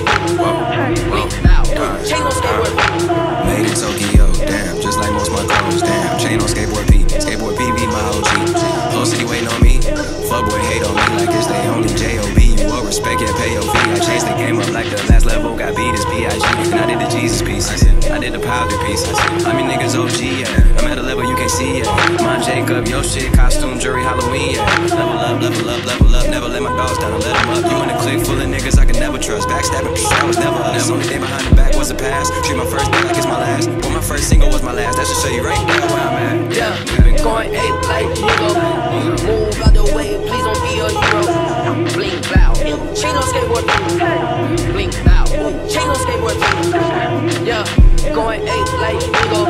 skateboard Made in Tokyo, damn, just like most my clothes, damn. Chain on skateboard P, skateboard PV, my OG. Whole city waiting on me, fuckboy hate on me like it's they only J.O.B. You owe respect, yeah, pay your fee. I changed the game up like the last level, got beat as B.I.G. And I did the Jesus piece, I did the powder piece. I'm your niggas OG. I'm at a level you can't see, yeah. Mom Jacob, your shit, costume, jury, Halloween, yeah. Level up, level up, level up, never let my dogs down, trust. Backstabbing, I was never us. Only day behind the back was the past. Treat my first day like it's my last. Well, my first single was my last. That should show you right there where I'm at. Yeah, been going eight like nigga. Move out the way, please don't be a hero. Blink loud, chain on skateboard. Blink loud, chain on skateboard. Yeah, going eight like nigga.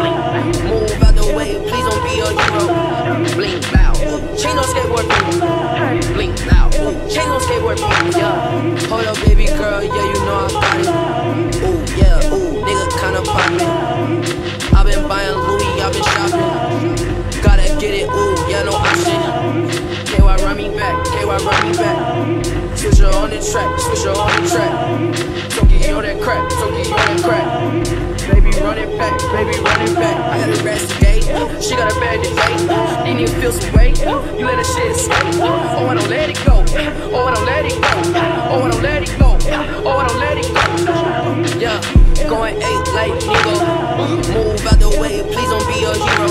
Move out the way, please don't be a hero. Blink loud, chain on skateboard. Blink loud, chain on skateboard. Yeah, the track, switch on the track. So get on that so get on that. Baby running back, baby running back. I gotta investigate, she got a bad debate. Didn't feel some weight, you let her shit escape. Oh, I don't let it go, oh, I don't let it go, oh, I don't let it go, oh, I don't let it go. Yeah, going eight like nigga. Move out the way, please don't be a hero.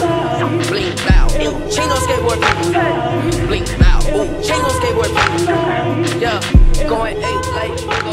Blink out, chinos skateboard. Blink going eight like.